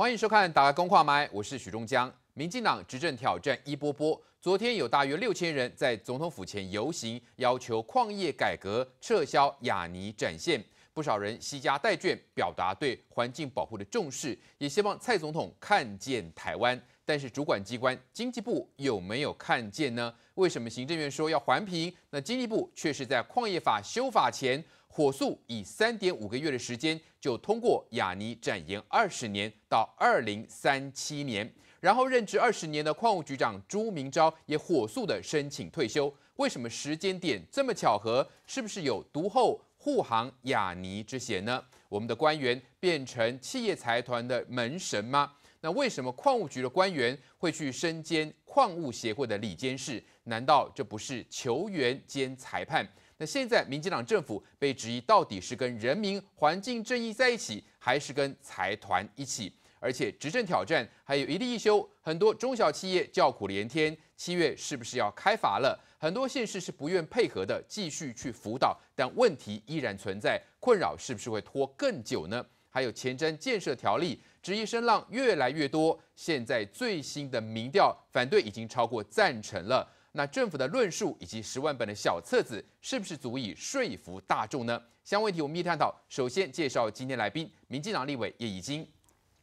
欢迎收看《打开公话麦》，我是许忠江。民进党执政挑战一波波，昨天有大约六千人在总统府前游行，要求矿业改革、撤销亚尼展线。不少人惜家带眷，表达对环境保护的重视，也希望蔡总统看见台湾。但是主管机关经济部有没有看见呢？为什么行政院说要环评，那经济部却是在矿业法修法前，火速以三点五个月的时间就通过雅尼展延二十年到二零三七年，然后任职二十年的矿务局长朱明昭也火速的申请退休。为什么时间点这么巧合？是不是有独后护航雅尼之嫌呢？我们的官员变成企业财团的门神吗？那为什么矿务局的官员会去身兼矿务协会的理监事？难道这不是球员兼裁判？那现在民进党政府被质疑到底是跟人民环境正义在一起，还是跟财团一起？而且执政挑战还有一例一休，很多中小企业叫苦连天。七月是不是要开罚了？很多县市是不愿配合的，继续去辅导，但问题依然存在，困扰是不是会拖更久呢？还有前瞻建设条例。质疑声浪越来越多，现在最新的民调反对已经超过赞成了。那政府的论述以及十万本的小册子，是不是足以说服大众呢？相关问题我们一探讨。首先介绍今天来宾，民进党立委叶以金，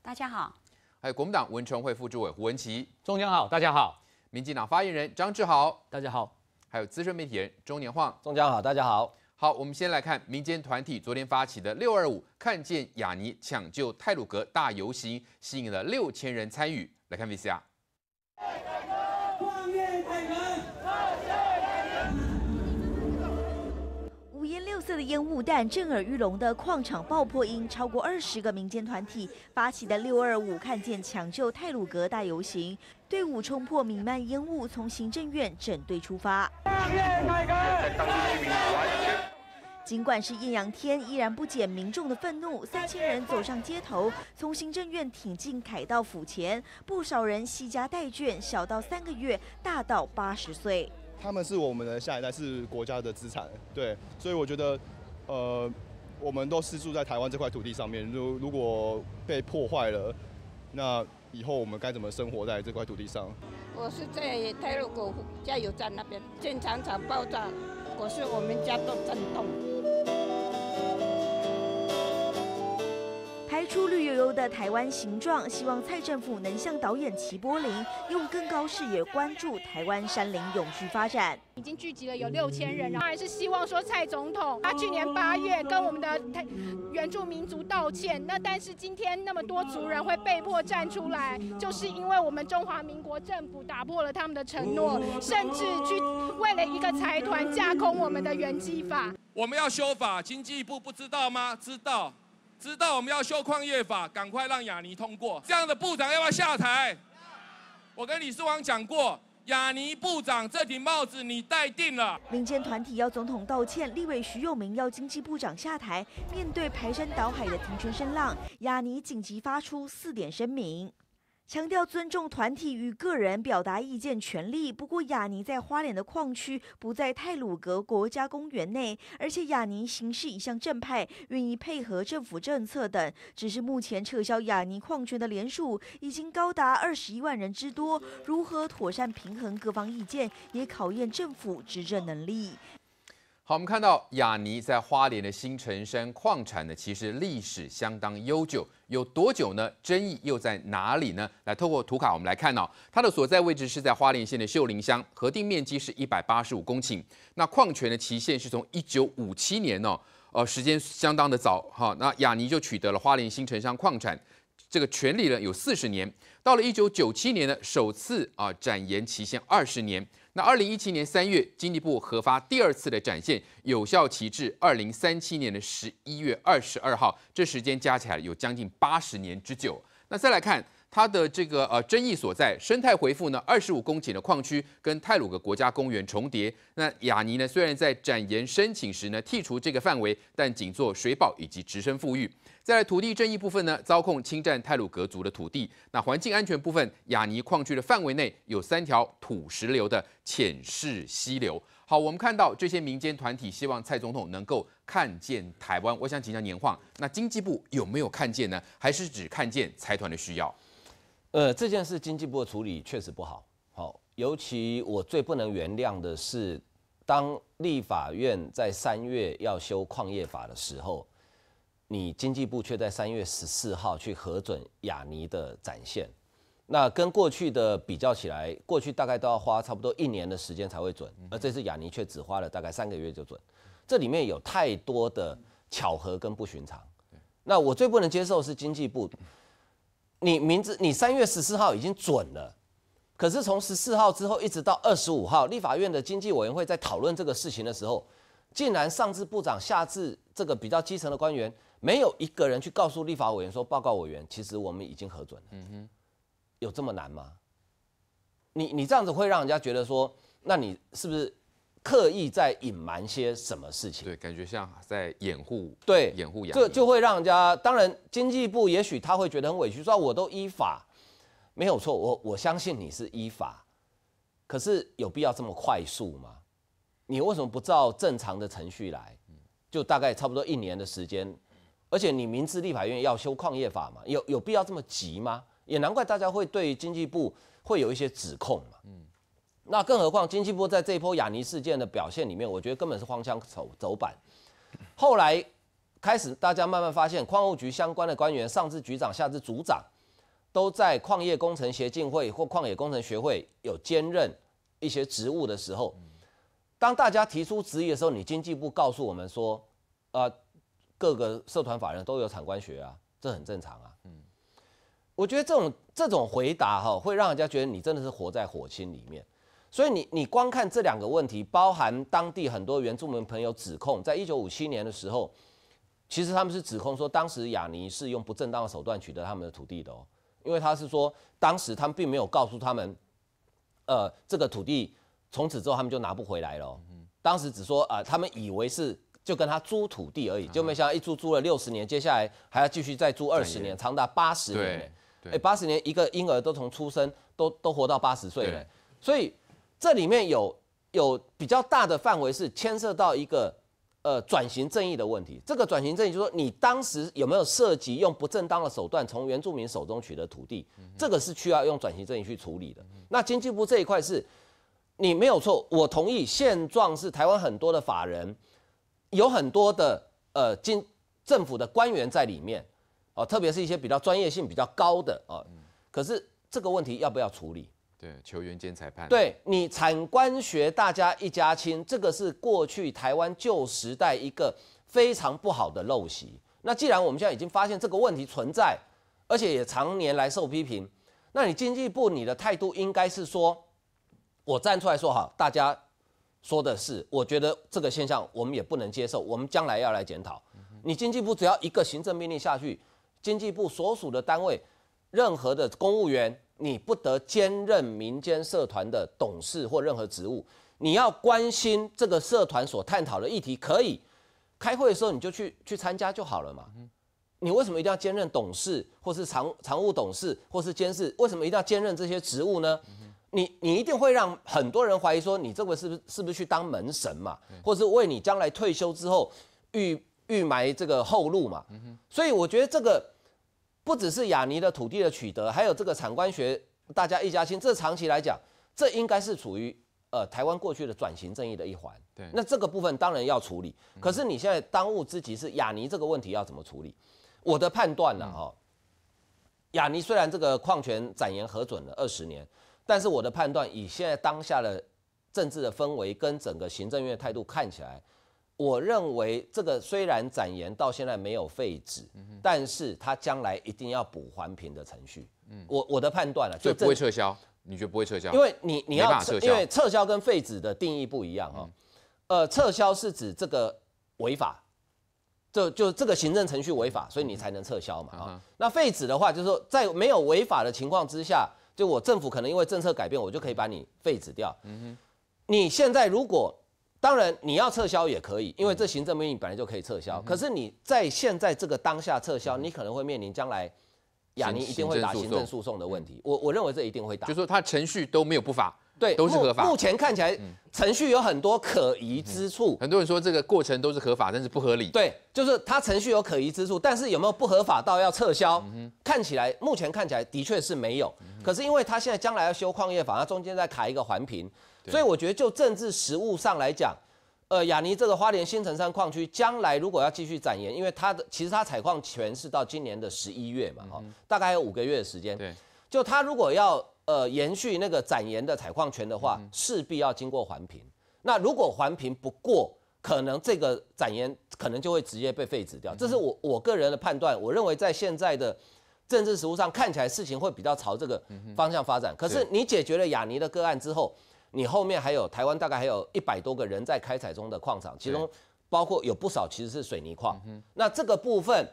大家好；还有国民党文传会副主委胡文琪，中江好，大家好；民进党发言人张志豪，大家好；还有资深媒体人钟年晃，中江好，大家好。好，我们先来看民间团体昨天发起的“六二五看见雅尼抢救泰鲁格”大游行，吸引了六千人参与。来看 VCR。烟雾弹，震耳欲聋的矿场爆破音，超过二十个民间团体发起的“六二五看见抢救泰鲁格”大游行，队伍冲破弥漫烟雾，从行政院整队出发。尽管是艳阳天，依然不减民众的愤怒。三千人走上街头，从行政院挺进凯道府前，不少人惜家带眷，小到三个月，大到八十岁。他们是我们的下一代，是国家的资产。对，所以我觉得，呃，我们都是住在台湾这块土地上面。如如果被破坏了，那以后我们该怎么生活在这块土地上？我是在泰鲁国加油站那边，经常场爆炸，可是我们家都震动。拍出绿油油的台湾形状，希望蔡政府能像导演齐柏林，用更高视野关注台湾山林永续发展。已经聚集了有六千人，当然是希望说蔡总统，他去年八月跟我们的原住民族道歉，那但是今天那么多族人会被迫站出来，就是因为我们中华民国政府打破了他们的承诺，甚至去为了一个财团架空我们的原基法。我们要修法，经济部不知道吗？知道。知道我们要修矿业法，赶快让雅尼通过。这样的部长要不要下台？我跟李世王讲过，雅尼部长这顶帽子你戴定了。民间团体要总统道歉，立委徐永明要经济部长下台。面对排山倒海的停权声浪，雅尼紧急发出四点声明。强调尊重团体与个人表达意见权利。不过，雅尼在花莲的矿区不在泰鲁格国家公园内，而且雅尼行事一向正派，愿意配合政府政策等。只是目前撤销雅尼矿权的连数已经高达二十一万人之多，如何妥善平衡各方意见，也考验政府执政能力。好，我们看到雅尼在花莲的新城山矿产呢，其实历史相当悠久，有多久呢？争议又在哪里呢？来，透过图卡我们来看哦，它的所在位置是在花莲县的秀林乡，核定面积是一百八十五公顷。那矿权的期限是从一九五七年哦，呃，时间相当的早哈。那雅尼就取得了花莲新城乡矿产这个权利呢，有四十年。到了一九九七年呢，首次啊展延期限二十年。那二零一七年三月，经济部核发第二次的展现，有效期至二零三七年的十一月二十二号，这时间加起来有将近八十年之久。那再来看它的这个呃争议所在，生态回复呢，二十五公顷的矿区跟泰鲁格国家公园重叠。那雅尼呢，虽然在展延申请时呢剔除这个范围，但仅做水保以及直升富裕。在土地争议部分呢，遭控侵占泰鲁格族的土地。那环境安全部分，雅尼矿区的范围内有三条土石流的浅式溪流。好，我们看到这些民间团体希望蔡总统能够看见台湾。我想请教年晃，那经济部有没有看见呢？还是只看见财团的需要？呃，这件事经济部的处理确实不好。好，尤其我最不能原谅的是，当立法院在三月要修矿业法的时候，你经济部却在三月十四号去核准雅尼的展现。那跟过去的比较起来，过去大概都要花差不多一年的时间才会准，而这次雅尼却只花了大概三个月就准，这里面有太多的巧合跟不寻常。那我最不能接受是经济部，你明知你三月十四号已经准了，可是从十四号之后一直到二十五号，立法院的经济委员会在讨论这个事情的时候，竟然上至部长下至这个比较基层的官员，没有一个人去告诉立法委员说，报告委员，其实我们已经核准了。嗯哼。有这么难吗？你你这样子会让人家觉得说，那你是不是刻意在隐瞒些什么事情？对，感觉像在掩护，对，掩护。这就会让人家，当然经济部也许他会觉得很委屈，说我都依法，没有错，我我相信你是依法，可是有必要这么快速吗？你为什么不照正常的程序来？就大概差不多一年的时间，而且你明知立法院要修矿业法嘛，有有必要这么急吗？也难怪大家会对经济部会有一些指控嘛。嗯，那更何况经济部在这一波雅尼事件的表现里面，我觉得根本是荒腔走走板。后来开始大家慢慢发现，矿务局相关的官员，上至局长，下至组长，都在矿业工程协进会或矿业工程学会有兼任一些职务的时候，当大家提出质疑的时候，你经济部告诉我们说，呃，各个社团法人都有产官学啊，这很正常啊。嗯我觉得这种这种回答哈，会让人家觉得你真的是活在火星里面。所以你你光看这两个问题，包含当地很多原住民朋友指控，在一九五七年的时候，其实他们是指控说，当时雅尼是用不正当的手段取得他们的土地的哦，因为他是说，当时他们并没有告诉他们，呃，这个土地从此之后他们就拿不回来了。当时只说啊，他们以为是就跟他租土地而已，就没想到一租租了六十年，接下来还要继续再租二十年，长达八十年。哎，八十年一个婴儿都从出生都都活到八十岁了，所以这里面有有比较大的范围是牵涉到一个呃转型正义的问题。这个转型正义就是说，你当时有没有涉及用不正当的手段从原住民手中取得土地，这个是需要用转型正义去处理的。那经济部这一块是，你没有错，我同意现状是台湾很多的法人有很多的呃经政府的官员在里面。哦，特别是一些比较专业性比较高的哦，可是这个问题要不要处理？对，球员兼裁判。对你产官学大家一家亲，这个是过去台湾旧时代一个非常不好的陋习。那既然我们现在已经发现这个问题存在，而且也常年来受批评，那你经济部你的态度应该是说，我站出来说哈，大家说的是，我觉得这个现象我们也不能接受，我们将来要来检讨。你经济部只要一个行政命令下去。经济部所属的单位，任何的公务员，你不得兼任民间社团的董事或任何职务。你要关心这个社团所探讨的议题，可以开会的时候你就去去参加就好了嘛。你为什么一定要兼任董事，或是常常务董事，或是监事？为什么一定要兼任这些职务呢？你你一定会让很多人怀疑说，你这个是不是是不是去当门神嘛，或是为你将来退休之后预预埋这个后路嘛？所以我觉得这个。不只是雅尼的土地的取得，还有这个产官学，大家一家亲。这长期来讲，这应该是处于呃台湾过去的转型正义的一环。对，那这个部分当然要处理。可是你现在当务之急是雅尼这个问题要怎么处理？我的判断呢，哈，雅尼虽然这个矿权展延核准了二十年，但是我的判断以现在当下的政治的氛围跟整个行政院的态度看起来。我认为这个虽然展延到现在没有废止，但是他将来一定要补环评的程序。我我的判断了，就不会撤销？你觉得不会撤销？因为你你要因为撤销跟废止的定义不一样哈。呃，撤销是指这个违法，就就这个行政程序违法，所以你才能撤销嘛啊。那废止的话，就是说在没有违法的情况之下，就我政府可能因为政策改变，我就可以把你废止掉。嗯哼，你现在如果当然你要撤销也可以，因为这行政命令本来就可以撤销。可是你在现在这个当下撤销，你可能会面临将来雅尼一定会打行政诉讼的问题。我我认为这一定会打，就说他程序都没有不法。对，都是合法。目前看起来程序有很多可疑之处。很多人说这个过程都是合法，但是不合理。对，就是它程序有可疑之处，但是有没有不合法到要撤销？看起来目前看起来的确是没有。可是因为它现在将来要修矿业法，它中间在卡一个环评，所以我觉得就政治实务上来讲，呃，雅尼这个花莲新城山矿区将来如果要继续展延，因为它的其实它采矿权是到今年的十一月嘛，哈，大概有五个月的时间。对，就它如果要。呃，延续那个展延的采矿权的话，势必要经过环评。那如果环评不过，可能这个展延可能就会直接被废止掉。这是我我个人的判断。我认为在现在的政治实务上，看起来事情会比较朝这个方向发展。可是你解决了雅尼的个案之后，你后面还有台湾大概还有一百多个人在开采中的矿场，其中包括有不少其实是水泥矿。那这个部分。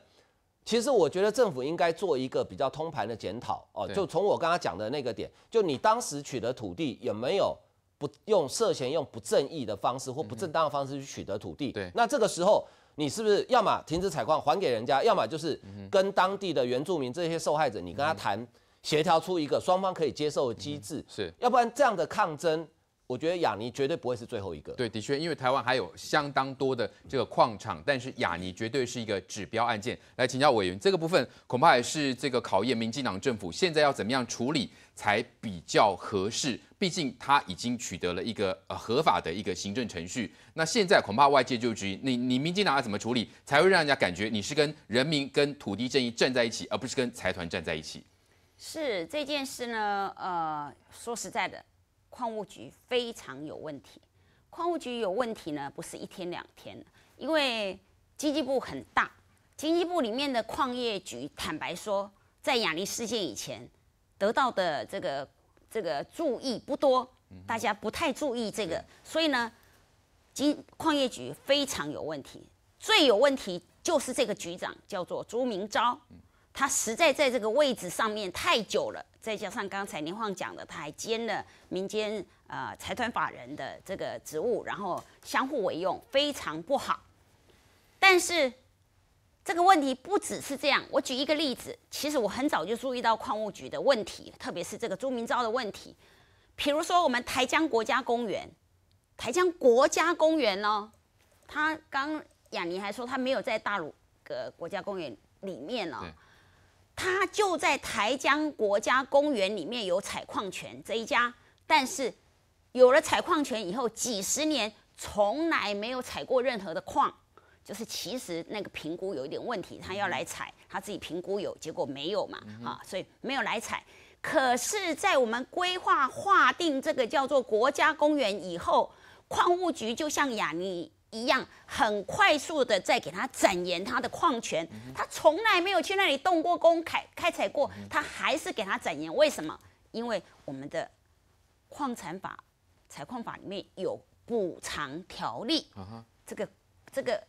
其实我觉得政府应该做一个比较通盘的检讨哦，就从我刚刚讲的那个点，就你当时取得土地有没有不用涉嫌用不正义的方式或不正当的方式去取得土地？对，那这个时候你是不是要么停止采矿还给人家，要么就是跟当地的原住民这些受害者，你跟他谈协调出一个双方可以接受的机制，是。要不然这样的抗争。我觉得雅尼绝对不会是最后一个。对，的确，因为台湾还有相当多的这个矿场，但是雅尼绝对是一个指标案件。来请教委员，这个部分恐怕也是这个考验民进党政府现在要怎么样处理才比较合适。毕竟他已经取得了一个呃合法的一个行政程序。那现在恐怕外界就质疑你，你民进党要怎么处理，才会让人家感觉你是跟人民、跟土地正义站在一起，而不是跟财团站在一起？是这件事呢？呃，说实在的。矿务局非常有问题，矿务局有问题呢，不是一天两天因为经济部很大，经济部里面的矿业局，坦白说，在亚尼事件以前得到的这个这个注意不多，大家不太注意这个，所以呢，经矿业局非常有问题，最有问题就是这个局长叫做朱明昭，他实在在这个位置上面太久了。再加上刚才林晃讲的，他还兼了民间呃财团法人的这个职务，然后相互为用，非常不好。但是这个问题不只是这样，我举一个例子，其实我很早就注意到矿务局的问题，特别是这个朱明昭的问题。比如说我们台江国家公园，台江国家公园呢，他刚雅尼还说他没有在大陆的国家公园里面呢。他就在台江国家公园里面有采矿权这一家，但是有了采矿权以后，几十年从来没有采过任何的矿，就是其实那个评估有一点问题，他要来采，他自己评估有，结果没有嘛，啊，所以没有来采。可是，在我们规划划定这个叫做国家公园以后，矿务局就像雅尼。一样很快速的在给他展延他的矿权，他从来没有去那里动过工开开采过，他还是给他展延。为什么？因为我们的矿产法、采矿法里面有补偿条例，这个这个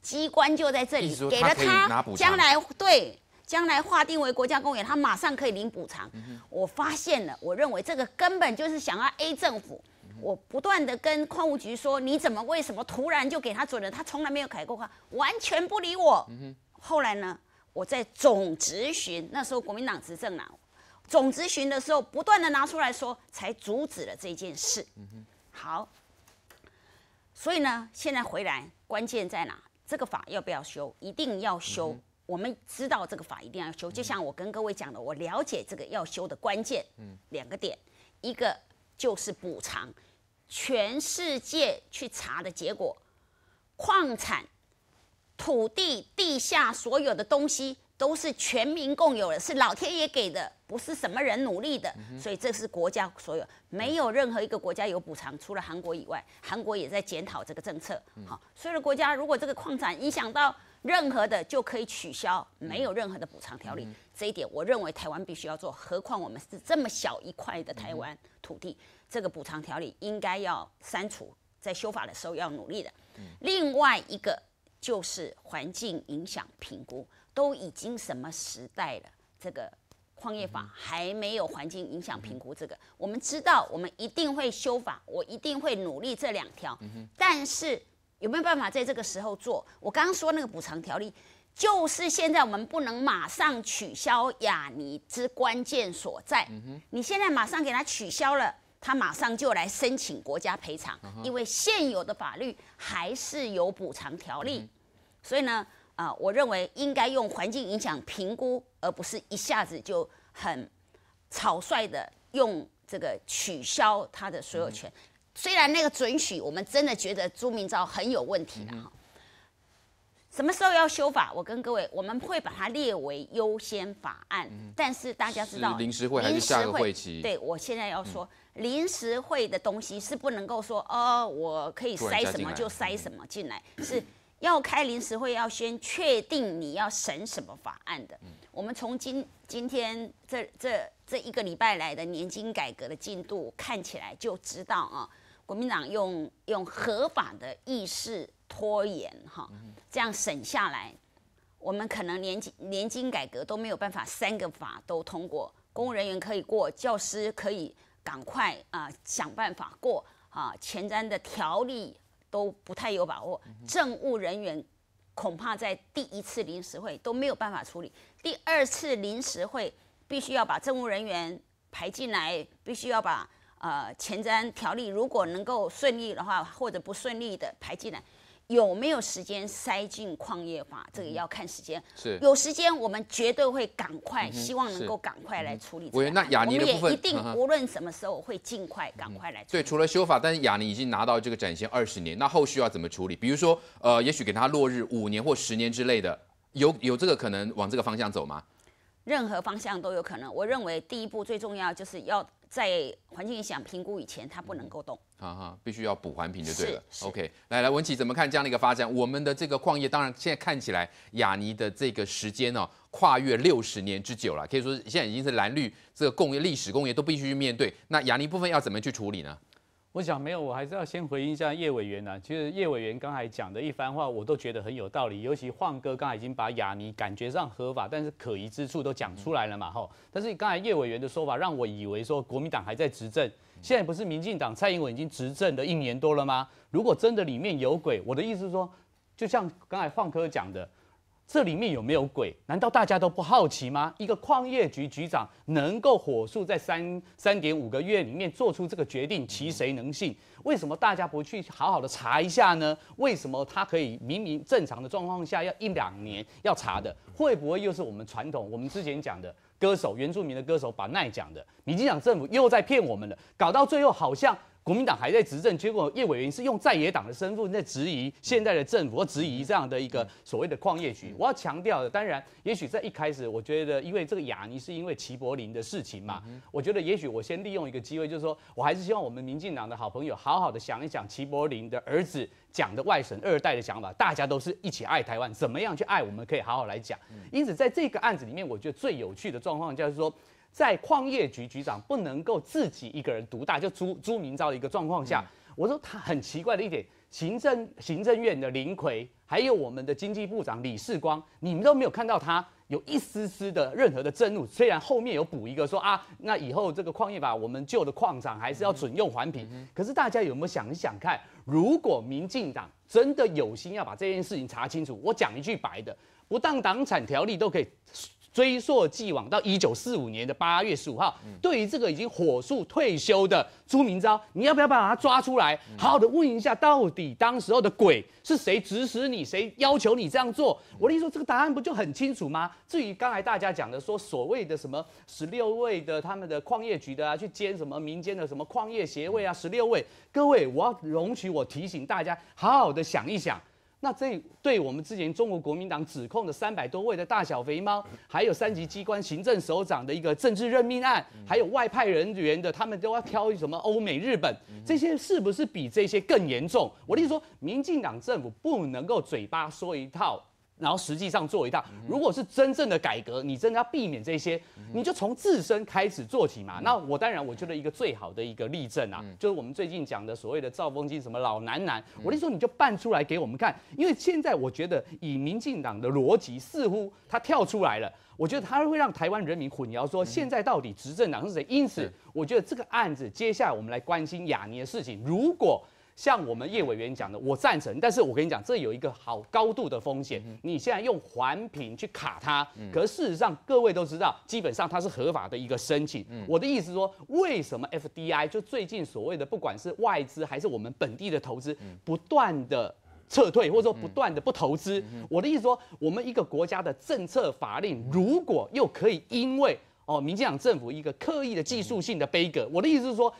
机关就在这里给了他，将来对将来划定为国家公园，他马上可以领补偿。我发现了，我认为这个根本就是想要 A 政府。我不断的跟矿务局说，你怎么为什么突然就给他准了？他从来没有改过话，完全不理我。后来呢，我在总执询，那时候国民党执政了，总执询的时候不断的拿出来说，才阻止了这件事。好，所以呢，现在回来关键在哪？这个法要不要修？一定要修。我们知道这个法一定要修，就像我跟各位讲的，我了解这个要修的关键。两个点，一个就是补偿。全世界去查的结果，矿产、土地、地下所有的东西都是全民共有的，是老天爷给的，不是什么人努力的，所以这是国家所有，没有任何一个国家有补偿，除了韩国以外，韩国也在检讨这个政策。好，所有的国家如果这个矿产影响到任何的，就可以取消，没有任何的补偿条例。这一点，我认为台湾必须要做，何况我们是这么小一块的台湾土地。这个补偿条例应该要删除，在修法的时候要努力的。另外一个就是环境影响评估，都已经什么时代了？这个矿业法还没有环境影响评估，这个我们知道，我们一定会修法，我一定会努力这两条。但是有没有办法在这个时候做？我刚刚说那个补偿条例，就是现在我们不能马上取消雅尼之关键所在。你现在马上给他取消了。他马上就来申请国家赔偿，因为现有的法律还是有补偿条例，所以呢，啊，我认为应该用环境影响评估，而不是一下子就很草率的用这个取消他的所有权。虽然那个准许，我们真的觉得朱明昭很有问题的哈。什么时候要修法？我跟各位，我们会把它列为优先法案。但是大家知道，临时会还是下个会期？对，我现在要说，临时会的东西是不能够说哦，我可以塞什么就塞什么进来，是要开临时会，要先确定你要审什么法案的。我们从今今天这这这一个礼拜来的年金改革的进度看起来就知道啊，国民党用用合法的意识。拖延哈，这样省下来，我们可能年金年金改革都没有办法三个法都通过，公务人员可以过，教师可以赶快啊想办法过啊，前瞻的条例都不太有把握，政务人员恐怕在第一次临时会都没有办法处理，第二次临时会必须要把政务人员排进来，必须要把呃前瞻条例如果能够顺利的话，或者不顺利的排进来。有没有时间塞进矿业法？这个要看时间。是有时间，我们绝对会赶快，希望能够赶快来处理。我那雅尼的部分，一定无论什么时候会尽快赶快来。对，除了修法，但是雅尼已经拿到这个展现二十年，那后续要怎么处理？比如说，呃，也许给他落日五年或十年之类的，有有这个可能往这个方向走吗？任何方向都有可能。我认为第一步最重要就是要。在环境影响评估以前，它不能够动。哈哈，必须要补环评就对了。OK，来来，文琪怎么看这样的一个发展？我们的这个矿业，当然现在看起来雅尼的这个时间呢，跨越六十年之久了，可以说现在已经是蓝绿这个工业历史工业都必须去面对。那雅尼部分要怎么去处理呢？我想没有，我还是要先回应一下叶委员呢。其实叶委员刚才讲的一番话，我都觉得很有道理。尤其晃哥刚才已经把雅尼感觉上合法，但是可疑之处都讲出来了嘛，吼。但是刚才叶委员的说法让我以为说国民党还在执政，现在不是民进党蔡英文已经执政了一年多了吗？如果真的里面有鬼，我的意思是说，就像刚才晃哥讲的。这里面有没有鬼？难道大家都不好奇吗？一个矿业局局长能够火速在三三点五个月里面做出这个决定，其谁能信？为什么大家不去好好的查一下呢？为什么他可以明明正常的状况下要一两年要查的？会不会又是我们传统？我们之前讲的歌手原住民的歌手把奈讲的，民进党政府又在骗我们了，搞到最后好像。国民党还在执政，结果叶委员是用在野党的身份在质疑现在的政府，或质疑这样的一个所谓的矿业局。我要强调的，当然，也许在一开始，我觉得因为这个雅尼是因为齐柏林的事情嘛，我觉得也许我先利用一个机会，就是说我还是希望我们民进党的好朋友好好的想一想齐柏林的儿子讲的外省二代的想法，大家都是一起爱台湾，怎么样去爱，我们可以好好来讲。因此，在这个案子里面，我觉得最有趣的状况就是说。在矿业局局长不能够自己一个人独大，就朱朱明昭的一个状况下，我说他很奇怪的一点，行政行政院的林奎，还有我们的经济部长李世光，你们都没有看到他有一丝丝的任何的震怒。虽然后面有补一个说啊，那以后这个矿业法，我们旧的矿场还是要准用环评。可是大家有没有想一想看，如果民进党真的有心要把这件事情查清楚，我讲一句白的，不当党产条例都可以。追溯既往到一九四五年的八月十五号，对于这个已经火速退休的朱明昭，你要不要把他抓出来，好好的问一下，到底当时候的鬼是谁指使你，谁要求你这样做？我跟你说，这个答案不就很清楚吗？至于刚才大家讲的说所谓的什么十六位的他们的矿业局的啊，去兼什么民间的什么矿业协会啊，十六位，各位，我要容许我提醒大家，好好的想一想。那这对我们之前中国国民党指控的三百多位的大小肥猫，还有三级机关行政首长的一个政治任命案，还有外派人员的，他们都要挑什么欧美日本，这些是不是比这些更严重？我的意思说，民进党政府不能够嘴巴说一套。然后实际上做一趟。如果是真正的改革，你真的要避免这些，你就从自身开始做起嘛。那我当然我觉得一个最好的一个例证啊，就是我们最近讲的所谓的赵风金什么老男男，我跟你说你就办出来给我们看，因为现在我觉得以民进党的逻辑，似乎他跳出来了。我觉得他会让台湾人民混淆，说现在到底执政党是谁？因此，我觉得这个案子接下来我们来关心雅尼的事情。如果像我们叶委员讲的，我赞成，但是我跟你讲，这有一个好高度的风险。你现在用环评去卡它，可事实上各位都知道，基本上它是合法的一个申请。我的意思说，为什么 FDI 就最近所谓的不管是外资还是我们本地的投资，不断的。撤退，或者说不断的不投资。我的意思说，我们一个国家的政策法令，如果又可以因为哦，民进党政府一个刻意的技术性的背格，我的意思是说，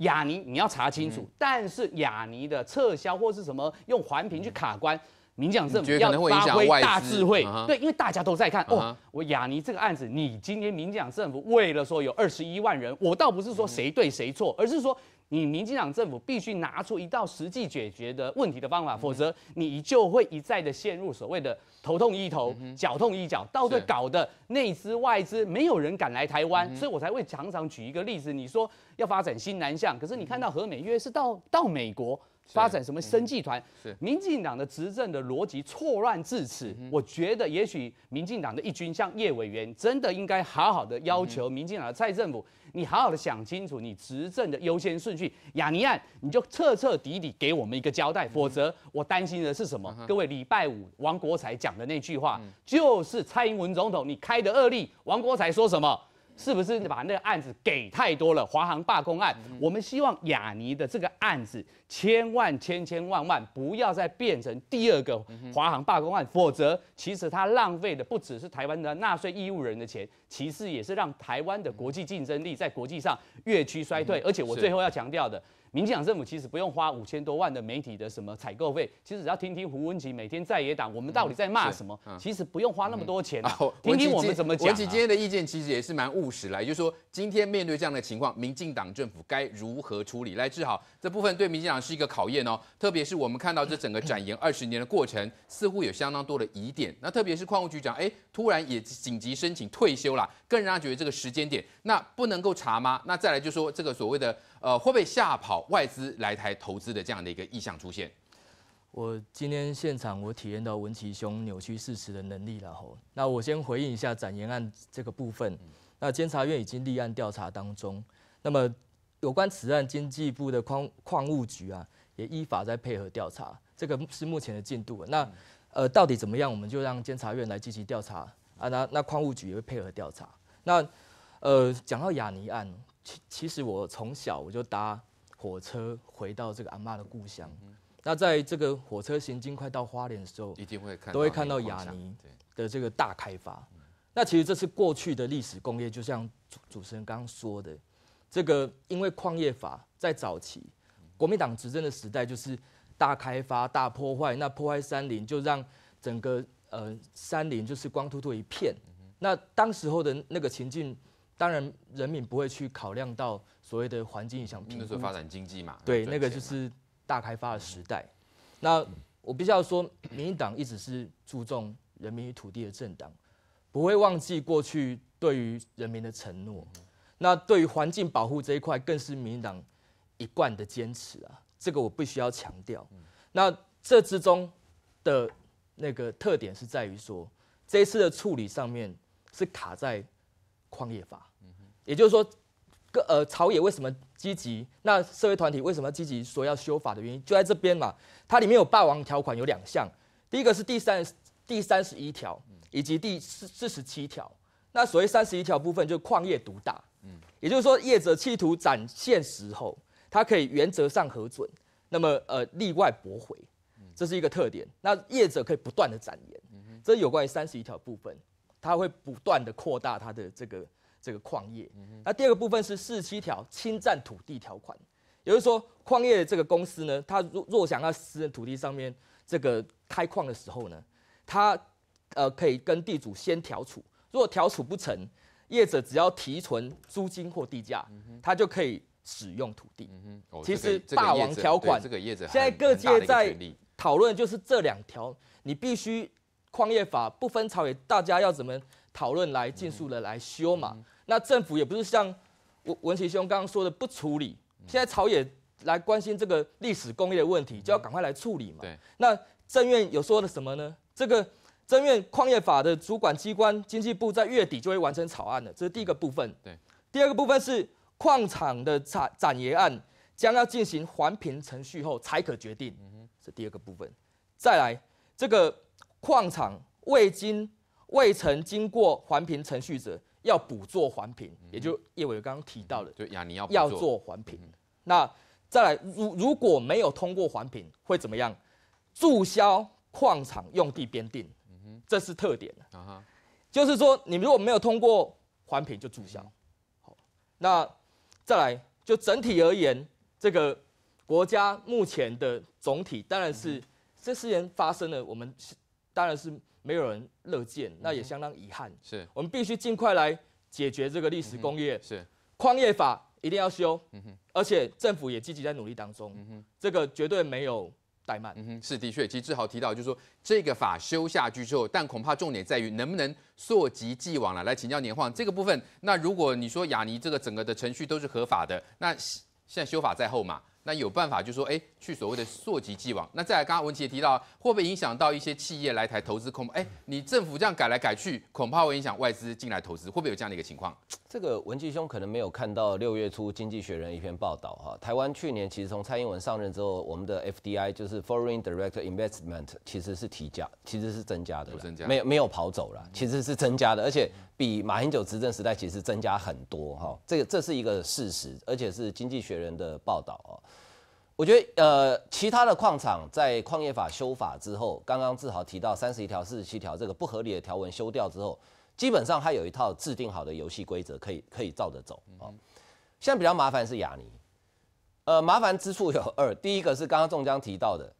雅尼你要查清楚。但是雅尼的撤销或是什么用环评去卡关，民进党政府要发挥大智慧。对，因为大家都在看哦，我雅尼这个案子，你今天民进党政府为了说有二十一万人，我倒不是说谁对谁错，而是说。你民进党政府必须拿出一道实际解决的问题的方法，否则你就会一再的陷入所谓的头痛医头、脚痛医脚，到最搞的内资外资没有人敢来台湾，所以我才会常常举一个例子，你说要发展新南向，可是你看到和美约是到到美国。发展什么生计团？是民进党的执政的逻辑错乱至此，我觉得也许民进党的一军像叶委员，真的应该好好的要求民进党的蔡政府，你好好的想清楚你执政的优先顺序。亚尼案你就彻彻底底给我们一个交代，否则我担心的是什么？各位礼拜五王国才讲的那句话，就是蔡英文总统你开的恶例。王国才说什么？是不是把那个案子给太多了？华航罢工案，我们希望雅尼的这个案子千万千千万万不要再变成第二个华航罢工案，否则其实它浪费的不只是台湾的纳税义务人的钱，其次也是让台湾的国际竞争力在国际上越趋衰退。而且我最后要强调的。民进党政府其实不用花五千多万的媒体的什么采购费，其实只要听听胡文琪每天在野党，我们到底在骂什么，其实不用花那么多钱。听听我们怎么讲。文琪今天的意见其实也是蛮务实来，就是说今天面对这样的情况，民进党政府该如何处理来治好这部分，对民进党是一个考验哦。特别是我们看到这整个展延二十年的过程，似乎有相当多的疑点。那特别是矿务局长，哎，突然也紧急申请退休了，更让他觉得这个时间点，那不能够查吗？那再来就说这个所谓的。呃，会不会吓跑外资来台投资的这样的一个意向出现？我今天现场我体验到文奇兄扭曲事实的能力了吼。那我先回应一下展延案这个部分。那监察院已经立案调查当中。那么有关此案，经济部的矿矿务局啊，也依法在配合调查。这个是目前的进度。那呃，到底怎么样，我们就让监察院来进行调查啊。那那矿务局也会配合调查。那呃，讲到雅尼案。其其实我从小我就搭火车回到这个阿妈的故乡。那在这个火车行经快到花莲的时候，一定会看都会看到雅尼的这个大开发。那其实这是过去的历史工业，就像主主持人刚刚说的，这个因为矿业法在早期国民党执政的时代就是大开发、大破坏，那破坏山林就让整个呃山林就是光秃秃一片。那当时候的那个情境。当然，人民不会去考量到所谓的环境影响评估。那时候发展经济嘛。对，那个就是大开发的时代。那我必须要说，民进党一直是注重人民与土地的政党，不会忘记过去对于人民的承诺。那对于环境保护这一块，更是民进党一贯的坚持啊。这个我必须要强调。那这之中的那个特点是在于说，这一次的处理上面是卡在矿业法。也就是说，各呃朝野为什么积极？那社会团体为什么积极说要修法的原因就在这边嘛？它里面有霸王条款有两项，第一个是第三第三十一条以及第四四十七条。那所谓三十一条部分就是矿业独大，嗯，也就是说业者企图展现时候，它可以原则上核准，那么呃例外驳回，这是一个特点。那业者可以不断的展延，这有关于三十一条部分，它会不断的扩大它的这个。这个矿业，那第二个部分是四十七条侵占土地条款，也就是说，矿业这个公司呢，它若若想要私人土地上面这个开矿的时候呢，它呃可以跟地主先调处，如果调处不成，业者只要提存租金或地价，他就可以使用土地。其实霸王条款，这个业者现在各界在讨论就是这两条，你必须矿业法不分朝野，大家要怎么讨论来尽速的来修嘛？那政府也不是像文文琪兄刚刚说的不处理，现在朝野来关心这个历史工业的问题，就要赶快来处理嘛。对。那政院有说的什么呢？这个政院矿业法的主管机关经济部在月底就会完成草案了，这是第一个部分。对。第二个部分是矿场的展展业案将要进行环评程序后才可决定，这第二个部分。再来，这个矿场未经未曾经过环评程序者，要补做环评，也就叶伟刚刚提到的，对亚尼要要做环评。那再来，如如果没有通过环评，会怎么样？注销矿场用地编定，这是特点。啊就是说，你如果没有通过环评，就注销。好，那再来，就整体而言，这个国家目前的总体当然是这事件发生了，我们当然是没有人乐见，那也相当遗憾。是我们必须尽快来解决这个历史工业。是矿业法一定要修，而且政府也积极在努力当中，这个绝对没有。怠慢，嗯哼，是的确，其实志豪提到就是说，这个法修下去之后，但恐怕重点在于能不能溯及既往了。来请教年晃这个部分，那如果你说雅尼这个整个的程序都是合法的，那现在修法在后嘛？那有办法，就说哎，去所谓的溯及既往。那再来，刚刚文琪也提到，会不会影响到一些企业来台投资？恐怕哎，你政府这样改来改去，恐怕会影响外资进来投资，会不会有这样的一个情况？这个文琪兄可能没有看到六月初《经济学人》一篇报道哈。台湾去年其实从蔡英文上任之后，我们的 FDI 就是 Foreign Direct Investment 其实是提价，其实是增加的，增加，没有没有跑走了，其实是增加的，而且比马英九执政时代其实增加很多哈。这个这是一个事实，而且是《经济学人》的报道哦。我觉得，呃，其他的矿场在矿业法修法之后，刚刚志豪提到三十一条、四十七条这个不合理的条文修掉之后，基本上它有一套制定好的游戏规则，可以可以照着走啊。现在比较麻烦是雅尼，呃，麻烦之处有二，第一个是刚刚仲江提到的，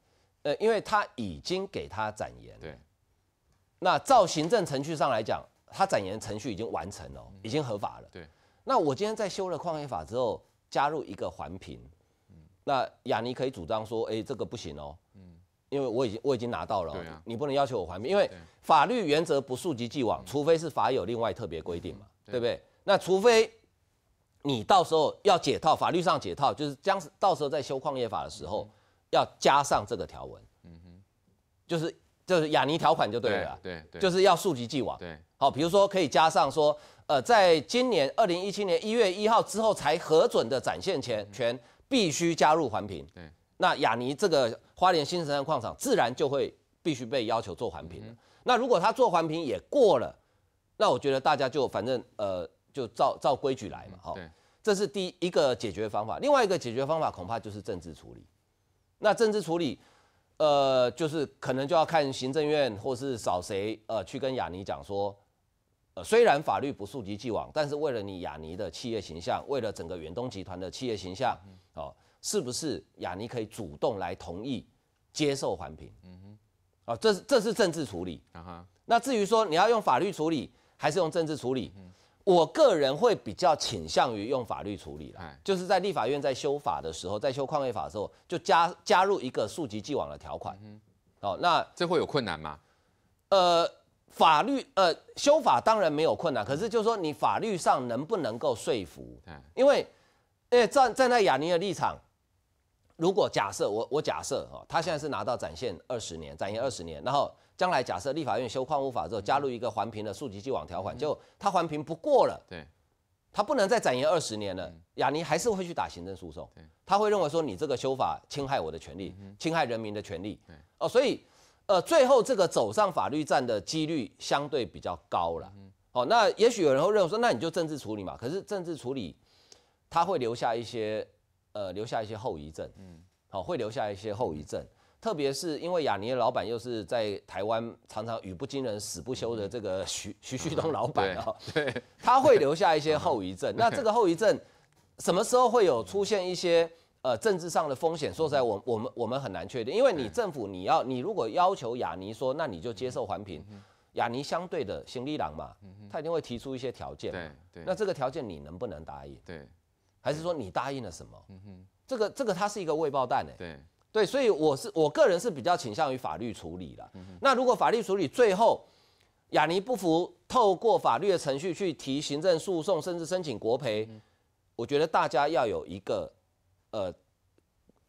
呃，因为他已经给他展延，对，那照行政程序上来讲，他展延程序已经完成了，已经合法了，对。那我今天在修了矿业法之后，加入一个环评。那雅尼可以主张说，哎，这个不行哦，嗯，因为我已经我已经拿到了，你不能要求我还因为法律原则不溯及既往，除非是法有另外特别规定嘛，对。不对？那除非你到时候要解套，法律上解套，就是将到时候在修矿业法的时候要加上这个条文，嗯哼，就是就是雅尼条款就对了，对对，就是要溯及既往，对，好，比如说可以加上说，呃，在今年二零一七年一月一号之后才核准的展现权权。必须加入环评，对，那亚尼这个花莲新城山矿场自然就会必须被要求做环评了。那如果他做环评也过了，那我觉得大家就反正呃就照照规矩来嘛，好，这是第一个解决方法。另外一个解决方法恐怕就是政治处理。那政治处理，呃，就是可能就要看行政院或是找谁呃去跟雅尼讲说，呃，虽然法律不溯及既往，但是为了你雅尼的企业形象，为了整个远东集团的企业形象。哦，是不是雅尼可以主动来同意接受环评？嗯哼，哦，这是这是政治处理。啊哈，那至于说你要用法律处理还是用政治处理，我个人会比较倾向于用法律处理了。就是在立法院在修法的时候，在修矿业法的时候，就加加入一个溯及既往的条款。嗯哦，那这会有困难吗？呃，法律呃修法当然没有困难，可是就是说你法律上能不能够说服？因为。因为站站在亚尼的立场，如果假设我我假设哈，他现在是拿到展现二十年，展现二十年，然后将来假设立法院修矿物法之后，加入一个环评的溯及既往条款，就他环评不过了，对，他不能再展延二十年了，亚尼还是会去打行政诉讼，他会认为说你这个修法侵害我的权利，侵害人民的权利，哦，所以呃，最后这个走上法律战的几率相对比较高了，哦，那也许有人会认为说，那你就政治处理嘛，可是政治处理。它会留下一些，呃，留下一些后遗症，嗯，好，会留下一些后遗症，特别是因为雅尼的老板又是在台湾常常语不惊人死不休的这个徐徐旭东老板啊，对，他会留下一些后遗症。那这个后遗症什么时候会有出现一些呃政治上的风险？说实在，我我们我们很难确定，因为你政府你要你如果要求雅尼说，那你就接受环评，雅尼相对的行李郎嘛，他一定会提出一些条件，对对，那这个条件你能不能答应？对。还是说你答应了什么？嗯哼，这个这个它是一个未爆弹哎。对，对，所以我是我个人是比较倾向于法律处理了。那如果法律处理最后雅尼不服，透过法律的程序去提行政诉讼，甚至申请国赔，我觉得大家要有一个呃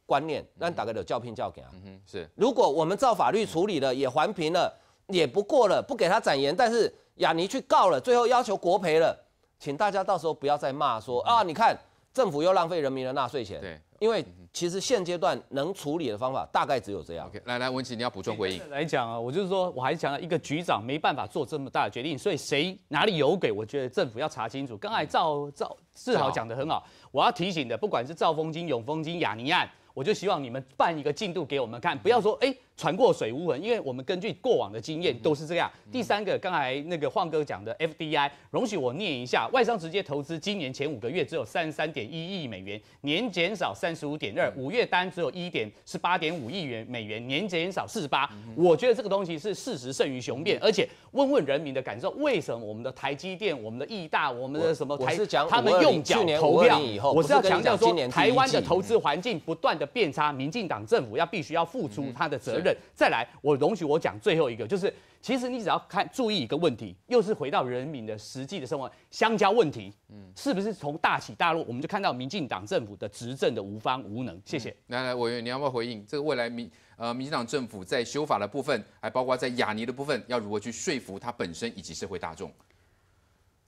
观念，让大家有教聘教给啊。嗯哼，是如果我们照法律处理了，也还评了，也不过了，不给他展言，但是雅尼去告了，最后要求国赔了，请大家到时候不要再骂说啊，你看政府又浪费人民的纳税钱。对，因为其实现阶段能处理的方法大概只有这样。OK，来来，文琪你要补充回应。来讲啊，我就是说，我还是强调一个局长没办法做这么大的决定，所以谁哪里有鬼，我觉得政府要查清楚。刚才赵赵志豪讲的很好，我要提醒的，不管是赵风金、永丰金、雅尼案，我就希望你们办一个进度给我们看，不要说哎船过水无痕，因为我们根据过往的经验都是这样。第三个，刚才那个晃哥讲的 FDI，容许我念一下，外商直接投资今年前五个月只有三十三点一亿美元，年减少三十五点二，五月单只有一点十八点五亿元美元，年减少四十八。我觉得这个东西是事实胜于雄辩，而且问问人民的感受，为什么我们的台积电、我们的义大、我们的什么台他们用脚投票我是要强调说台湾的投资环境不断的变差，民进党政府要必须要付出他的责任。再来，我容许我讲最后一个，就是其实你只要看注意一个问题，又是回到人民的实际的生活，香蕉问题，嗯，是不是从大起大落，我们就看到民进党政府的执政的无方无能？谢谢。来来，委员你要不要回应这个未来民呃民进党政府在修法的部分，还包括在雅尼的部分，要如何去说服他本身以及社会大众？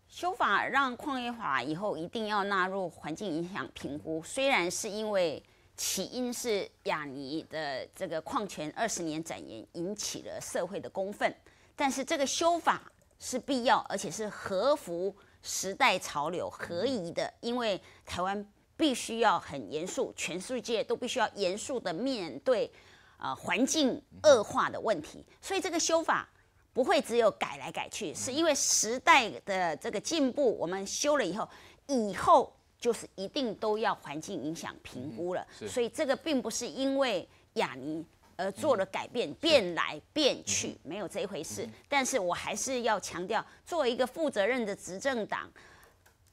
修法让矿业法以后一定要纳入环境影响评估，虽然是因为起因是雅尼的这个矿权二十年展延引起了社会的公愤，但是这个修法是必要，而且是合乎时代潮流、合宜的，因为台湾必须要很严肃，全世界都必须要严肃的面对呃环境恶化的问题，所以这个修法。不会只有改来改去，是因为时代的这个进步，我们修了以后，以后就是一定都要环境影响评估了。是所以这个并不是因为雅尼而做了改变，变来变去，没有这一回事。但是我还是要强调，作为一个负责任的执政党，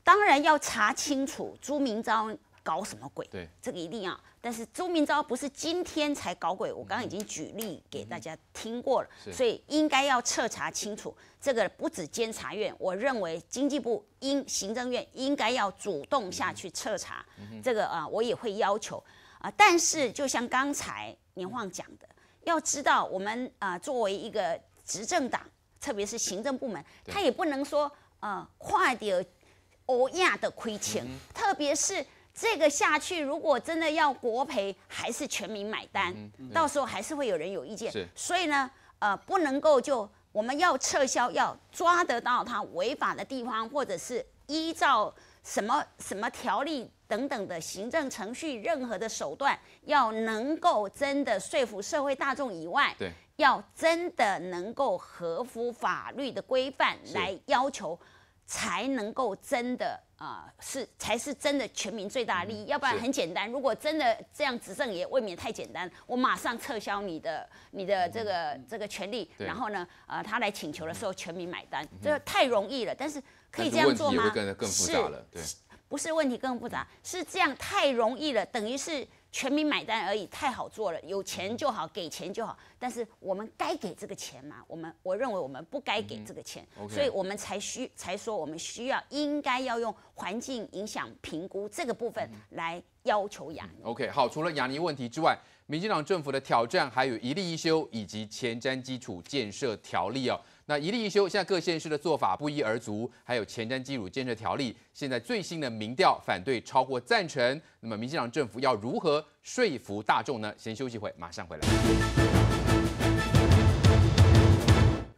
当然要查清楚朱明昭搞什么鬼。对，这个一定要。但是朱明昭不是今天才搞鬼，我刚刚已经举例给大家听过了，是所以应该要彻查清楚。这个不止监察院，我认为经济部应行政院应该要主动下去彻查。这个啊、我也会要求啊、但是就像刚才年晃讲的，要知道我们啊、作为一个执政党，特别是行政部门，他也不能说啊快点欧亚的亏钱，特别是这个下去，如果真的要国赔，还是全民买单，到时候还是会有人有意见。是。所以呢，呃，不能够就我们要撤销，要抓得到他违法的地方，或者是依照什么什么条例等等的行政程序，任何的手段，要能够真的说服社会大众以外，对，要真的能够合乎法律的规范来要求，才能够真的啊、呃是才是真的全民最大利益。要不然很简单，如果真的这样执政也未免太简单，我马上撤销你的你的这个这个权利，然后呢，呃，他来请求的时候全民买单，这太容易了。但是可以这样做吗？也会更更复杂了，对。不是问题更复杂，是这样太容易了，等于是全民买单而已，太好做了，有钱就好，给钱就好。但是我们该给这个钱吗？我们我认为我们不该给这个钱，所以我们才需才说我们需要应该要用环境影响评估这个部分嗯来要求雅尼。OK，好，除了雅尼问题之外，民进党政府的挑战还有一例一修以及前瞻基础建设条例哦。那一例一休，现在各县市的做法不一而足，还有前瞻基础建设条例，现在最新的民调反对超过赞成。那么民进党政府要如何说服大众呢？先休息会，马上回来。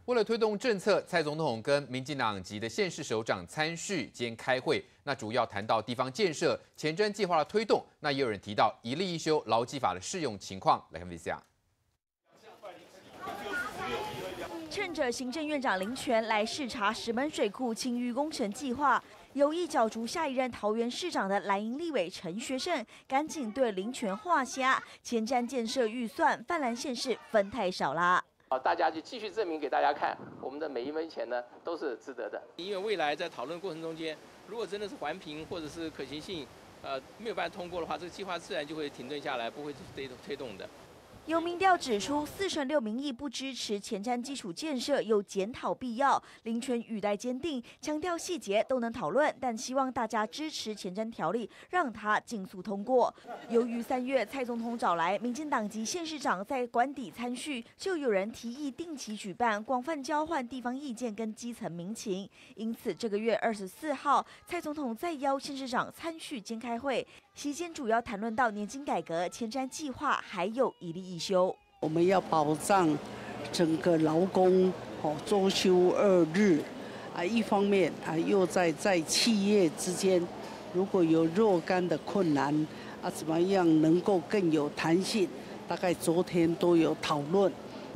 为了推动政策，蔡总统跟民进党籍的县市首长参叙兼开会，那主要谈到地方建设前瞻计划的推动。那也有人提到一例一休劳基法的适用情况。来看 VCR。趁着行政院长林权来视察石门水库清淤工程计划，有意角逐下一任桃园市长的蓝营立委陈学圣，赶紧对林权画虾，前瞻建设预算泛蓝县市分太少啦。好，大家就继续证明给大家看，我们的每一分钱呢都是值得的。因为未来在讨论过程中间，如果真的是环评或者是可行性呃没有办法通过的话，这个计划自然就会停顿下来，不会推推动的。有民调指出，四成六民意不支持前瞻基础建设，有检讨必要。林权语带坚定，强调细节都能讨论，但希望大家支持前瞻条例，让它尽速通过。由于三月蔡总统找来民进党籍县市长在官邸参叙，就有人提议定期举办，广泛交换地方意见跟基层民情。因此，这个月二十四号，蔡总统再邀县市长参叙兼开会。席间主要谈论到年金改革、前瞻计划，还有一例一休。我们要保障整个劳工哦周休二日啊，一方面啊又在在企业之间，如果有若干的困难啊，怎么样能够更有弹性？大概昨天都有讨论，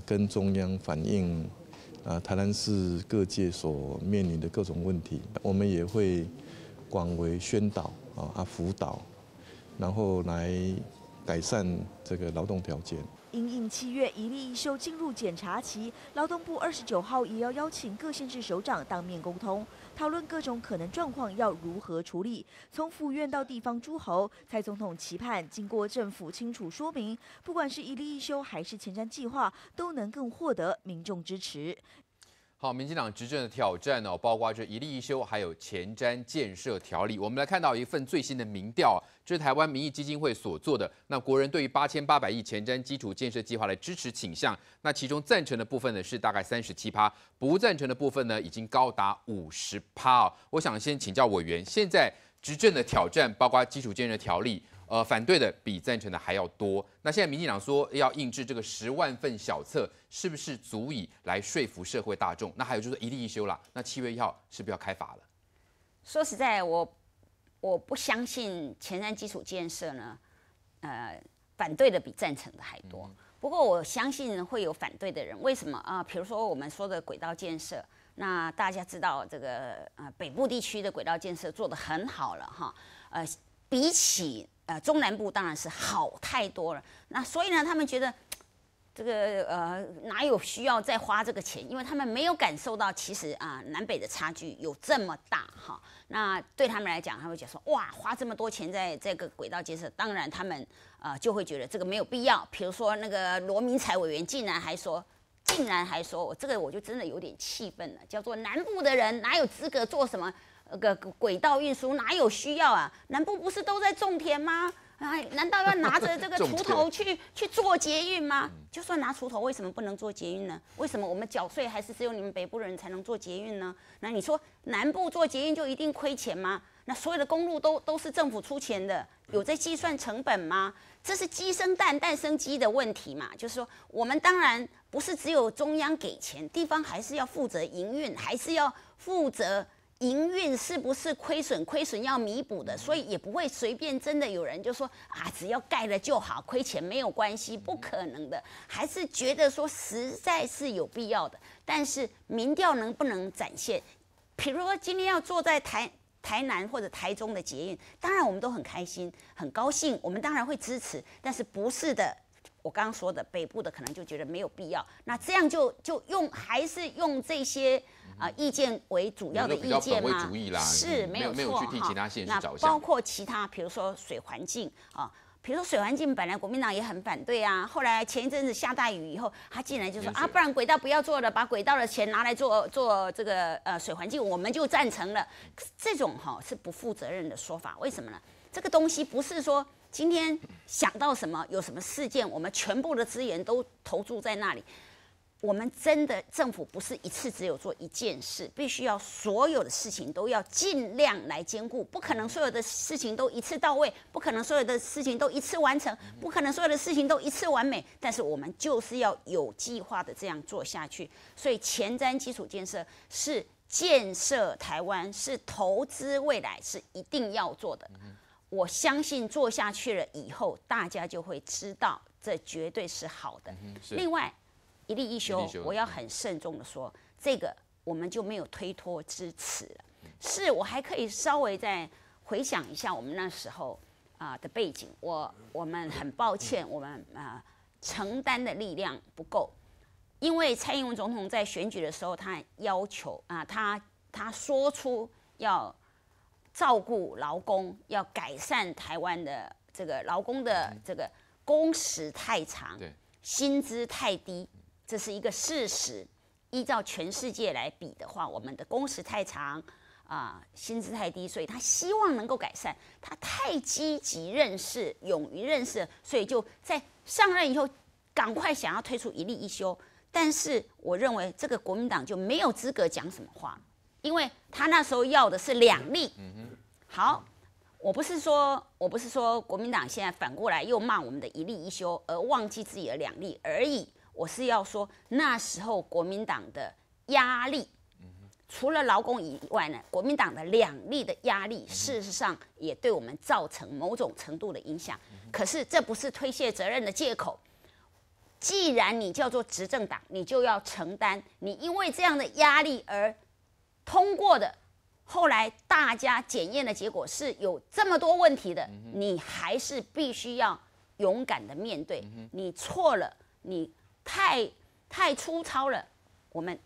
跟中央反映啊台南市各界所面临的各种问题，我们也会广为宣导啊啊辅导。然后来改善这个劳动条件。因应七月一例一休进入检查期，劳动部二十九号也要邀请各县市首长当面沟通，讨论各种可能状况要如何处理。从府院到地方诸侯，蔡总统期盼经过政府清楚说明，不管是一例一休还是前瞻计划，都能更获得民众支持。好，民进党执政的挑战哦，包括这一例一修，还有前瞻建设条例。我们来看到一份最新的民调，这是台湾民意基金会所做的。那国人对于八千八百亿前瞻基础建设计划的支持倾向，那其中赞成的部分呢是大概三十七趴，不赞成的部分呢已经高达五十趴哦。我想先请教委员，现在执政的挑战，包括基础建设条例。呃，反对的比赞成的还要多。那现在民进党说要印制这个十万份小册，是不是足以来说服社会大众？那还有就是一例一休啦。那七月一号是不是要开法了？说实在，我我不相信前瞻基础建设呢，呃，反对的比赞成的还多。不过我相信会有反对的人。为什么啊？比如说我们说的轨道建设，那大家知道这个呃北部地区的轨道建设做得很好了哈，呃，比起呃，中南部当然是好太多了。那所以呢，他们觉得 这个呃哪有需要再花这个钱？因为他们没有感受到其实啊南北的差距有这么大哈。那对他们来讲，他会觉得说哇，花这么多钱在这个轨道建设，当然他们啊就会觉得这个没有必要。比如说那个罗明才委员竟然还说，竟然还说我这个我就真的有点气愤了，叫做南部的人哪有资格做什么？那个轨道运输哪有需要啊？南部不是都在种田吗？哎，难道要拿着这个 锄头去去做捷运吗？就算拿锄头，为什么不能做捷运呢？为什么我们缴税还是只有你们北部人才能做捷运呢？那你说南部做捷运就一定亏钱吗？那所有的公路都都是政府出钱的，有在计算成本吗？这是鸡生蛋，蛋生鸡的问题嘛？就是说，我们当然不是只有中央给钱，地方还是要负责营运，还是要负责。营运是不是亏损？亏损要弥补的，所以也不会随便真的有人就说啊，只要盖了就好，亏钱没有关系，不可能的。还是觉得说实在是有必要的。但是民调能不能展现？比如说今天要坐在台台南或者台中的捷运，当然我们都很开心、很高兴，我们当然会支持。但是不是的，我刚刚说的北部的可能就觉得没有必要。那这样就就用还是用这些。啊，意见为主要的意见吗？是没有错哈。那包括其他，比如说水环境啊，比如说水环境，本来国民党也很反对啊。后来前一阵子下大雨以后，他竟然就说啊，不然轨道不要做了，把轨道的钱拿来做做这个呃水环境，我们就赞成了。这种哈是不负责任的说法，为什么呢？这个东西不是说今天想到什么有什么事件，我们全部的资源都投注在那里。我们真的政府不是一次只有做一件事，必须要所有的事情都要尽量来兼顾，不可能所有的事情都一次到位，不可能所有的事情都一次完成，不可能所有的事情都一次完美。但是我们就是要有计划的这样做下去。所以前瞻基础建设是建设台湾，是投资未来，是一定要做的。我相信做下去了以后，大家就会知道这绝对是好的。另外。一例一休，我要很慎重的说，这个我们就没有推脱之词了。是我还可以稍微再回想一下我们那时候啊的背景。我我们很抱歉，我们啊承担的力量不够，因为蔡英文总统在选举的时候，他要求啊，他他说出要照顾劳工，要改善台湾的这个劳工的这个工时太长，薪资太低，这是一个事实。依照全世界来比的话，我们的工时太长啊、薪资太低，所以他希望能够改善。他太积极认识、勇于认识，所以就在上任以后，赶快想要推出一例一休。但是我认为这个国民党就没有资格讲什么话，因为他那时候要的是两例。好，我不是说我不是说国民党现在反过来又骂我们的一例一休，而忘记自己的两例而已。我是要说那时候国民党的压力，除了劳工以外呢，国民党的两力的压力，事实上也对我们造成某种程度的影响。可是这不是推卸责任的借口。既然你叫做执政党，你就要承担你因为这样的压力而通过的，后来大家检验的结果是有这么多问题的，你还是必须要勇敢的面对。你错了，你太太粗糙了，我们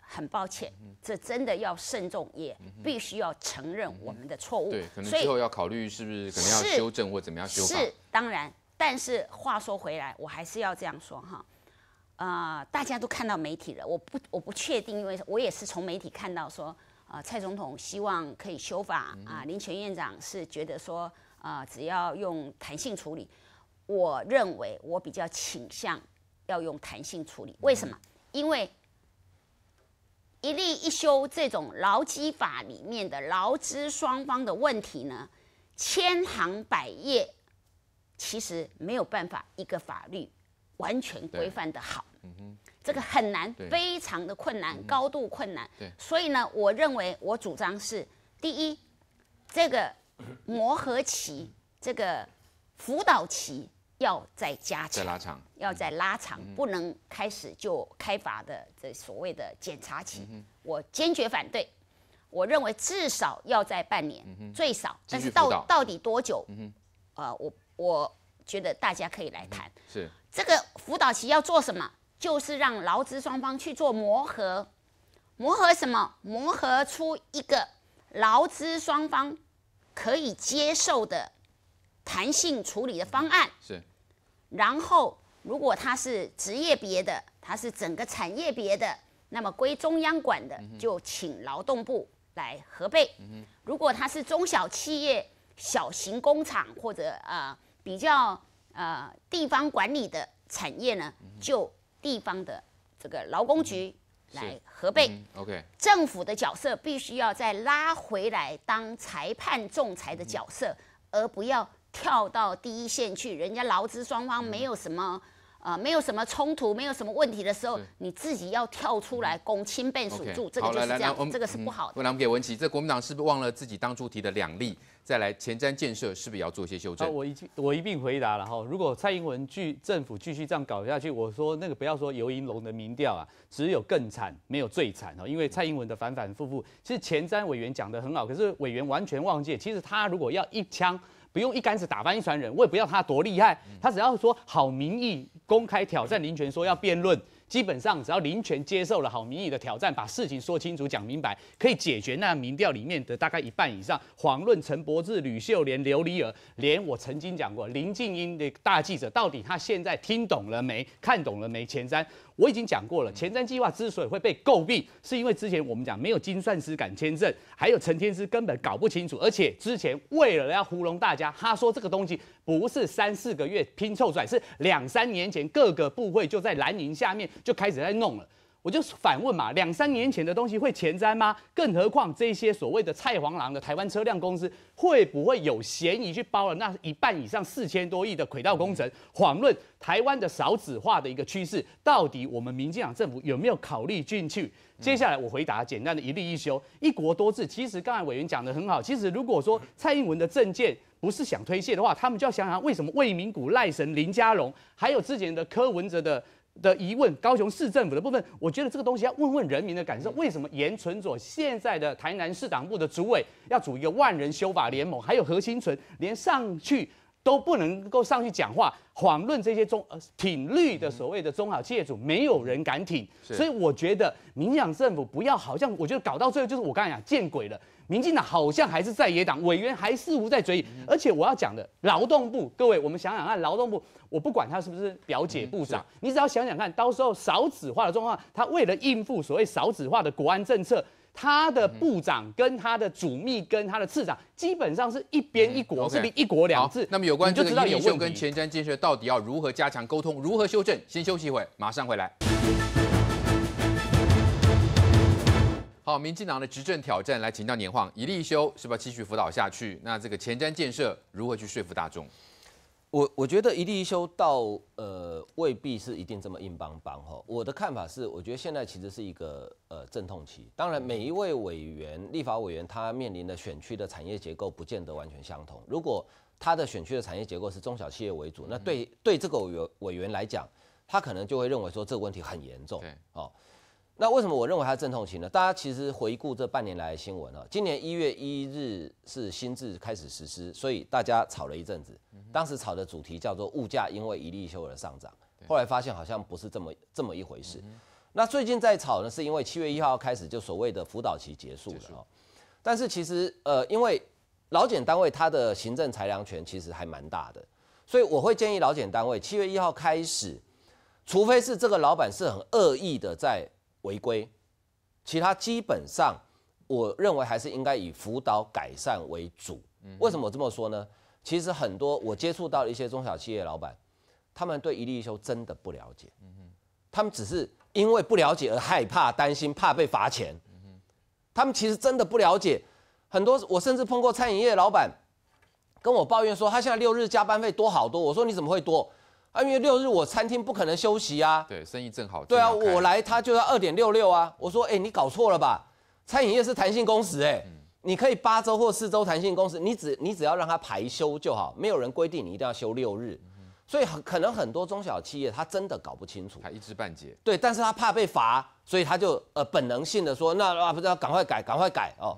很抱歉，这真的要慎重，也必须要承认我们的错误。对，可能之后要考虑是不是可能要修正或怎么样修法。是当然，但是话说回来，我还是要这样说哈。呃，大家都看到媒体了，我不我不确定，因为我也是从媒体看到说，呃，蔡总统希望可以修法啊、林权院长是觉得说，啊，只要用弹性处理。我认为我比较倾向要用弹性处理，为什么？因为一例一休这种劳基法里面的劳资双方的问题呢，千行百业，其实没有办法一个法律完全规范的好。这个很难，非常的困难，高度困难。对所以呢，我认为我主张是：第一，这个磨合期，这个辅导期要再加强，再拉长，要再拉长，不能开始就开罚的这所谓的检查期，我坚决反对。我认为至少要在半年，最少，但是到到底多久？呃，我我觉得大家可以来谈。是这个辅导期要做什么？就是让劳资双方去做磨合，磨合什么？磨合出一个劳资双方可以接受的弹性处理的方案。是，然后，如果它是职业别的，它是整个产业别的，那么归中央管的，就请劳动部来核备。如果它是中小企业、小型工厂或者呃比较呃地方管理的产业呢，就地方的这个劳工局来核备。嗯 OK，政府的角色必须要再拉回来当裁判仲裁的角色，而不要跳到第一线去。人家劳资双方没有什么。呃，没有什么冲突，没有什么问题的时候，你自己要跳出来攻亲被属 OK，住，这个就是这样这个是不好的。那我们给文琪，这国民党是不是忘了自己当初提的两例？再来前瞻建设是不是也要做一些修好，正？我一我一并回答了哈。如果蔡英文继政府继续这样搞下去，我说那个不要说尤银龙的民调啊，只有更惨，没有最惨哦。因为蔡英文的反反复复，其实前瞻委员讲的很好，可是委员完全忘记，其实他如果要一枪。不用一竿子打翻一船人，我也不要他多厉害，他只要说好民意，公开挑战林权，说要辩论，基本上只要林权接受了好民意的挑战，把事情说清楚、讲明白，可以解决那民调里面的大概一半以上。遑论陈柏志、吕秀莲、刘黎儿，连我曾经讲过林静英的大记者，到底他现在听懂了没、看懂了没？前瞻我已经讲过了，前瞻计划之所以会被诟病，是因为之前我们讲没有精算师敢签证，还有陈天师根本搞不清楚，而且之前为了要糊弄大家，他说这个东西不是三四个月拼凑出来，是两三年前各个部会就在蓝营下面就开始在弄了。我就反问嘛，两三年前的东西会前瞻吗？更何况这些所谓的菜黄狼的台湾车辆公司，会不会有嫌疑去包了那一半以上四千多亿的轨道工程？遑论台湾的少子化的一个趋势，到底我们民进党政府有没有考虑进去？接下来我回答简单的一例一休，一国多制。其实刚才委员讲的很好，其实如果说蔡英文的政见不是想推卸的话，他们就要想想为什么魏明谷、赖神、林佳龙，还有之前的柯文哲的。的疑问，高雄市政府的部分，我觉得这个东西要问问人民的感受。为什么严存佐现在的台南市党部的主委要组一个万人修法联盟，还有何新存连上去都不能够上去讲话，遑论这些中呃挺绿的所谓的中小企业主，没有人敢挺。所以我觉得民进党政府不要好像，我觉得搞到最后就是我刚才讲见鬼了。民进党好像还是在野党，委员还事无在嘴里，而且我要讲的劳动部，各位我们想想看，劳动部我不管他是不是表姐部长，你只要想想看，到时候少子化的状况，他为了应付所谓少子化的国安政策。他的部长跟他的主秘跟他的次长基本上是一边一国是一国两好制。那么有关这个一立秀有。跟前瞻建设到底要如何加强沟通，如何修正？先休息一会，马上回来。好，民进党的执政挑战来请教年晃，一立修是不是要继续辅导下去？那这个前瞻建设如何去说服大众？我我觉得一立修到呃未必是一定这么硬邦邦哈。我的看法是，我觉得现在其实是一个呃阵痛期。当然，每一位委员、立法委员他面临的选区的产业结构不见得完全相同。如果他的选区的产业结构是中小企业为主，那对对这个委员委员来讲，他可能就会认为说这个问题很严重。对，哦。那为什么我认为它是阵痛期呢？大家其实回顾这半年来的新闻啊，今年一月一日是新制开始实施，所以大家吵了一阵子。当时吵的主题叫做物价因为一例休而上涨，后来发现好像不是这么这么一回事。那最近在吵呢，是因为七月一号开始就所谓的辅导期结束了哦。但是其实呃，因为劳检单位它的行政裁量权其实还蛮大的，所以我会建议劳检单位七月一号开始，除非是这个老板是很恶意的在违规，其他基本上我认为还是应该以辅导改善为主。为什么我这么说呢？其实很多我接触到的一些中小企业老板，他们对一立修真的不了解，他们只是因为不了解而害怕、担心、怕被罚钱。他们其实真的不了解。很多我甚至碰过餐饮业老板跟我抱怨说，他现在六日加班费多好多。我说你怎么会多？啊，因为六日我餐厅不可能休息啊。对，生意正好。对啊，我来他就要二点六六啊。我说，哎、你搞错了吧？餐饮业是弹性工时、哎、你可以八周或四周弹性工时，你只你只要让他排休就好，没有人规定你一定要休六日。所以很可能很多中小企业他真的搞不清楚，他一知半解。对，但是他怕被罚，所以他就呃本能性的说，那啊不知道赶快改，赶快改哦。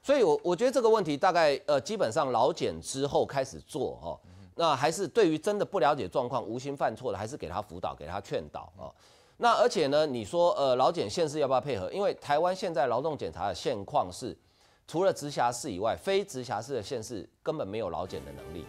所以我我觉得这个问题大概呃基本上老检之后开始做哦，那还是对于真的不了解状况、无心犯错的，还是给他辅导、给他劝导哦。那而且呢，你说呃劳检县市要不要配合？因为台湾现在劳动检查的现况是，除了直辖市以外，非直辖市的县市根本没有劳检的能力。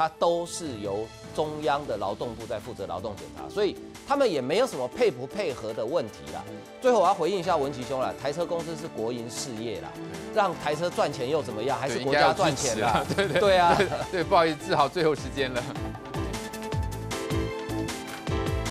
它都是由中央的劳动部在负责劳动检查，所以他们也没有什么配不配合的问题啦。最后我要回应一下文奇兄啦，台车公司是国营事业啦，让台车赚钱又怎么样？还是对国家赚钱啦 啊。对对对啊。对，不好意思，治好，最后时间了。